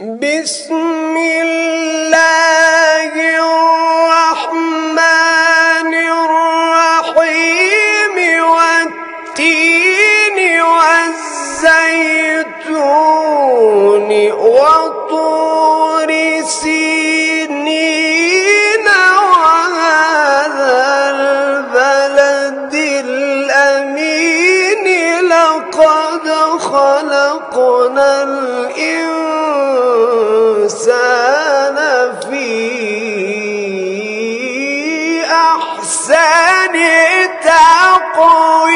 بسم الله الرحمن الرحيم والتين والزيتون وطور سينين وهذا البلد الأمين لقد خلقنا الإنسان بإحسان تقويم.